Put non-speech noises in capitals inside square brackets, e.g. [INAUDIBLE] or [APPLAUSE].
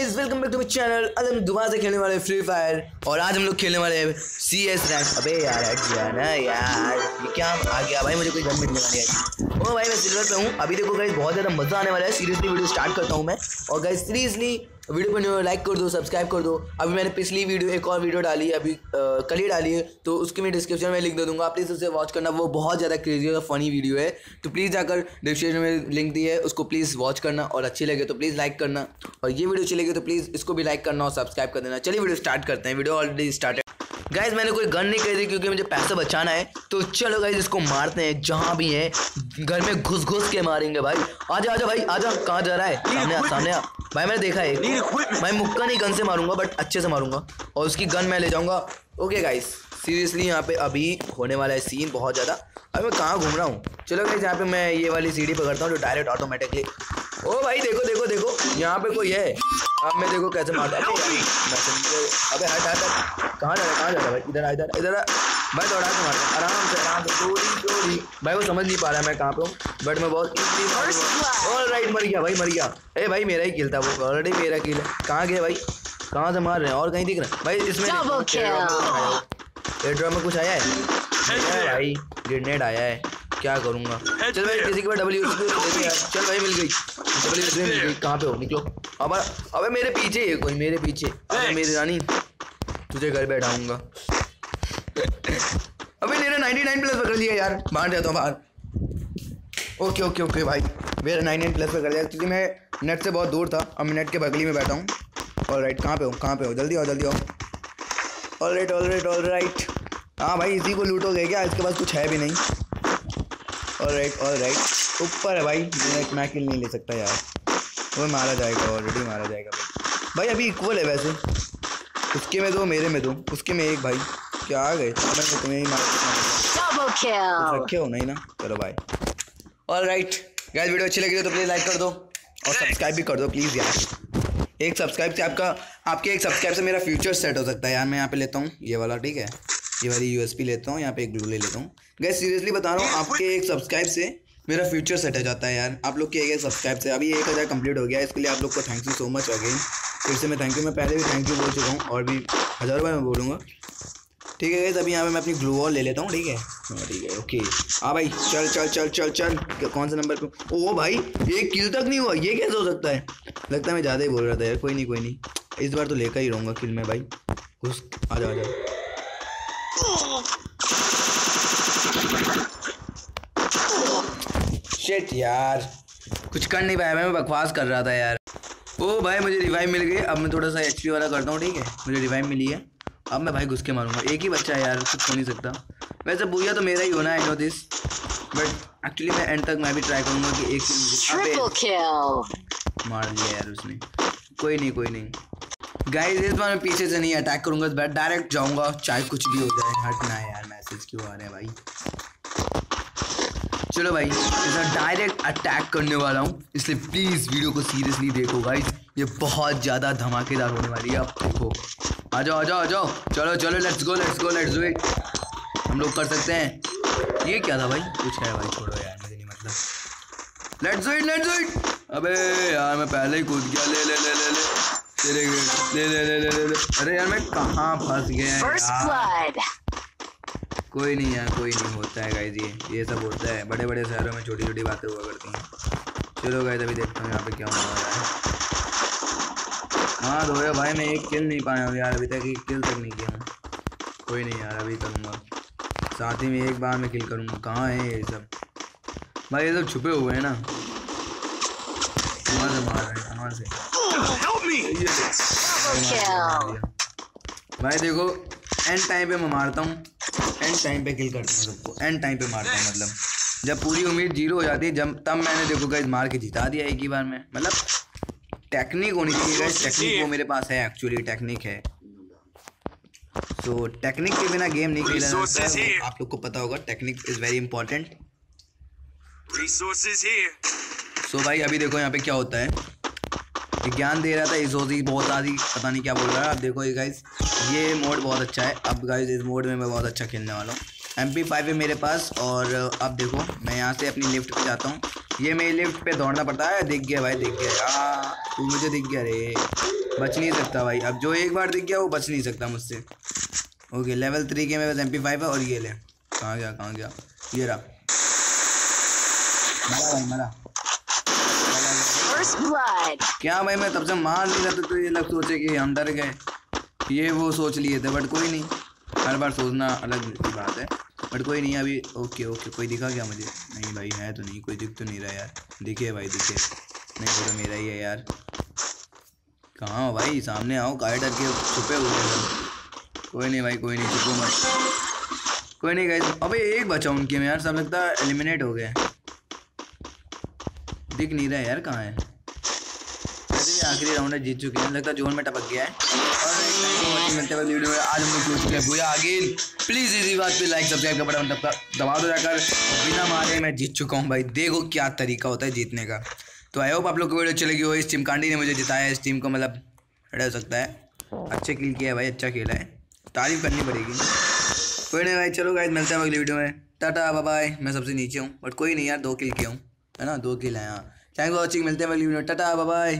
Guys welcome back to my channel आज हम दोबारा से खेलने वाले फ्री फायर और आज हम लोग खेलने वाले सी एस रैंक अबे यार हट गया ना यार। ये क्या आ गया भाई? मुझे कोई गन मिलने वाली है। ओ भाई, मैं सिल्वर पे हूँ। अभी देखो गाइस बहुत ज़्यादा मज़ा आने वाला है। सीरियसली वीडियो स्टार्ट करता हूँ मैं। और गाइस सीरियसली वीडियो को लाइक कर दो सब्सक्राइब कर दो। अभी मैंने पिछली वीडियो, एक और वीडियो डाली है अभी कल ही डाली है तो उसकी मैं डिस्क्रिप्शन में लिंक दे दूँगा। प्लीज़ उसे वॉच करना, वो बहुत ज़्यादा क्रेजी और फनी वीडियो है। तो प्लीज़ जाकर डिस्क्रिप्शन में लिंक दी है, उसको प्लीज़ वॉच करना, और अच्छी लगे तो प्लीज़ लाइक करना। और ये वीडियो अच्छी लगे तो प्लीज़ इसको भी लाइक करना और सब्सक्राइब कर देना। चलिए वीडियो स्टार्ट करते हैं। वीडियो ऑलरेडी स्टार्ट गाइज़ मैंने कोई गन नहीं खरीदी क्योंकि मुझे पैसा बचाना है। तो चलो गाइज़ इसको मारते हैं, जहाँ भी है। घर में घुस घुस के मारेंगे भाई। आजा आजा भाई, आजा। कहाँ जा रहा है? सामने आ सामने आ। भाई मैंने देखा है। मैं। मुक्का नहीं गन से मारूँगा बट अच्छे से मारूँगा। और उसकी गन मैं ले जाऊँगा। ओके गाइस सीरियसली यहाँ पे अभी होने वाला है सीन बहुत ज़्यादा। अभी मैं कहाँ घूम रहा हूँ? चलो गाइज़ यहाँ पे मैं ये वाली सीढ़ी पकड़ता हूँ जो डायरेक्ट ऑटोमेटिकली ओ भाई देखो देखो देखो यहाँ पे कोई है। अब मैं देखो कैसे मारता हूँ। अबे हट हट हट। कहाँ जा रहा है कहाँ जा रहा है भाई? इधर इधर इधर भाई दौड़ा के मारता हूँ आराम से आराम से। चोरी चोरी भाई वो समझ नहीं पा रहा है मैं कहाँ पे हूँ बट मैं बहुत इजली ऑल राइट मर गया भाई मर गया। ए भाई मेरा ही किल था वो ऑलरेडी मेरा किल है। कहाँ गया भाई? कहाँ से मार रहे हैं? और कहीं दिख रहा है? भाई इसमें एयर ड्रॉप में कुछ आया है। भाई ग्रेनेड आया है। क्या करूँगा? चल भाई किसी के पास डब्ल्यू [LAUGHS] चल भाई मिल गई। डब्ल्यू मिल गई। कहाँ पे हो? निकलो। अब अबे मेरे पीछे है कोई मेरे पीछे। अबे मेरी रानी तुझे घर बैठाऊँगा। अबे मेरे 99 प्लस पकड़ लिया यार। बाहर जाता हूँ बाहर। ओके ओके ओके भाई मेरा 99 प्लस पकड़ लिया। क्योंकि मैं नेट से बहुत दूर था। अब मैं नेट के बगली में बैठा हूँ। ऑल राइट कहाँ पे हो? कहाँ पे हो? जल्दी आओ जल्दी आओ। All right all right all right हाँ भाई, इसी को लूटो गए क्या? इसके पास कुछ है भी नहीं। ऑल राइट ऑल राइट ऊपर है भाई। मैं किल नहीं ले सकता यार। वो मारा जाएगा ऑलरेडी मारा जाएगा भाई। भाई, अभी इक्वल है वैसे। उसके में दो, मेरे में दो। उसके में एक भाई। क्या आ गए। मैं तो तुम्हें ही मार रखे हो। नहीं ना? चलो भाई ऑल राइट गैस वीडियो अच्छी लगी तो प्लीज़ लाइक कर दो और सब्सक्राइब भी कर दो प्लीज़ यार. एक सब्सक्राइब से आपका आपके एक सब्सक्राइब से मेरा फ्यूचर सेट हो सकता है यार. मैं यहाँ पे लेता हूँ ये वाला ठीक है? ये वाली यूएसपी लेता हूँ यहाँ पे एक ग्लू ले लेता हूँ. गैस सीरियसली बता रहा हूँ आपके एक सब्सक्राइब से मेरा फ्यूचर सेट हो जाता है यार. आप लोग के एक सब्सक्राइब से अभी एक हज़ार कंप्लीट हो गया इसके लिए आप लोग को thank you so much again फिर से मैं थैंक यू मैं पहले भी थैंक यू बोल चुका हूँ और भी हज़ार बार मैं बोलूँगा. ठीक है अभी यहाँ पे मैं अपनी ग्लू वॉल ले लेता हूँ, ठीक है? हाँ ठीक है ओके हाँ भाई, चल चल चल चल चल. कौन सा नंबर पे? ओ भाई, ये किल तक नहीं हुआ, ये कैसे हो सकता है? लगता है मैं ज़्यादा ही बोल रहा था यार, कोई नहीं कोई नहीं. इस बार तो लेकर ही रहूँगा किल में भाई. घुस, आ जाओ आ जाओ शेट यार. कुछ कर नहीं पाया, मैं बकवास कर रहा था यार. ओ भाई, मुझे रिवाइव मिल गई. अब मैं थोड़ा सा एचपी वाला करता हूँ, ठीक है? मुझे रिवाइव मिली है. अब मैं भाई घुस के मारूँगा। एक ही बच्चा है यार कुछ हो नहीं सकता। वैसे बुया तो मेरा ही होना है नो दिस बट एक्चुअली मैं एंड तक मैं भी ट्राई करूँगा कि एक मार लिया यार उसने। कोई नहीं कोई नहीं। गाइस इस बार मैं पीछे से नहीं अटैक करूँगा बट डायरेक्ट जाऊँगा। चाहे कुछ भी हो जाए हटना है यार मैसेज क्यों आ रहे हैं भाई? चलो भाई ऐसा डायरेक्ट अटैक करने वाला हूँ। इसलिए प्लीज़ वीडियो को सीरियसली देखो गाइस ये बहुत ज़्यादा धमाकेदार होने वाली है आप देखो। आ जाओ आ जाओ आ जाओ चलो चलो let's go let's go let's do it हम लोग कर सकते हैं। ये क्या था भाई? कुछ है भाई छोड़ो यार मुझे नहीं मतलब। Let's do it let's do it अबे यार मैं पहले ही कूद गया। ले ले ले ले ले। तेरे ले ले ले ले ले ले। अरे यार मैं कहाँ फंस गया यार? कोई नहीं यार कोई नहीं होता है गाइज़ ये। ये सब होता है। बड़े बड़े शहरों में छोटी छोटी बातें हुआ करती हैं। चलो गाइज़ अभी देखता हूँ यहाँ पे क्या होने वाला है। हाँ दो भाई मैं एक किल नहीं पाया हूँ यार अभी तक एक किल तक नहीं किया हूँ। कोई नहीं यार अभी करूँगा साथ ही में एक बार मैं किल करूँगा। कहाँ है ये सब? भाई ये सब छुपे हुए हैं ना। कहाँ से मार रहे हैं? कहाँ से? भाई देखो एंड टाइम पे मैं मारता हूँ। एंड टाइम पे किल करता हूँ सबको। एंड टाइम पे मारता हूँ मतलब। जब पूरी उम्मीद ज़ीरो हो जाती है जब तब मैंने देखो गाइज़ मार के जिता दिया एक ही बार में। मतलब टेक्निक होनी चाहिए गाइज़ टेक्निक [LAUGHS] वो मेरे पास है एक्चुअली टेक्निक है. सो so, टेक्निक के बिना गेम नहीं खेला जाता आप लोग को पता होगा technique is very important so भाई अभी देखो यहाँ पे क्या होता है. ज्ञान दे रहा था होती बहुत आदि पता नहीं क्या बोल रहा है. अब देखो ये गाइज़ ये मोड बहुत अच्छा है. अब गाइज़ इस मोड में मैं बहुत अच्छा खेलने वाला हूँ. एम पी फाइव है मेरे पास और अब देखो मैं यहाँ से अपनी लिफ्ट पे जाता हूँ. ये मेरी लिफ्ट पे दौड़ना पड़ता है। दिख गया भाई दिख गया। हाँ तू मुझे दिख गया रे। बच नहीं सकता भाई। अब जो एक बार दिख गया वो बच नहीं सकता मुझसे। ओके लेवल थ्री के मेरे पास एम पी फाइव है और ये ले। कहाँ गया कहाँ गया? ये रहा। मरा भाई मरा। क्या भाई मैं तब से मार नहीं रहा तो ये लोग सोचे कि हम डर गए। ये वो सोच लिए थे बट कोई नहीं। हर बार सोचना अलग बात है। बट कोई नहीं, अभी ओके ओके, कोई दिखा क्या मुझे? नहीं भाई, है तो नहीं, कोई दिख तो नहीं रहा यार। दिखे भाई, दिखे। नहीं, वो तो मेरा ही है यार। कहाँ हो भाई? सामने आओ गाय डर के छुपे हुए हैं कोई नहीं भाई, कोई नहीं, छुपो मत। कोई नहीं गए अबे एक बचा उनके में यार, सब लगता एलिमिनेट हो गए दिख नहीं रहा यार, कहाँ है? आखिरी राउंड है जीत चुके हैं। लगता है जोन में टपक गया है। और ही मिलते हैं वीडियो में। आज हम लोग चुके हैं भूया आगे। प्लीज़ इसी बात पे लाइक सब्सक्राइब का बटन दबा दबा दो जाकर। बिना मारे मैं जीत चुका हूँ भाई। देखो क्या तरीका होता है जीतने का। तो आई होप आप लोग को वीडियो अच्छी लगी हो। इस टीम कांडी ने मुझे जिताया। इस टीम को मतलब रह सकता है। अच्छे किल किया है भाई। अच्छा खेला है। तारीफ़ करनी पड़ेगी। कोई नहीं भाई, चलो गाइस मिलते हैं अगली वीडियो में। टाटा बाय मैं सबसे नीचे हूँ। बट कोई नहीं यार, दो किल किया हूँ। है ना? दो किल है हाँ। थैंक फॉर वॉचिंग मिलते हैं अगली वीडियो टाटा बाय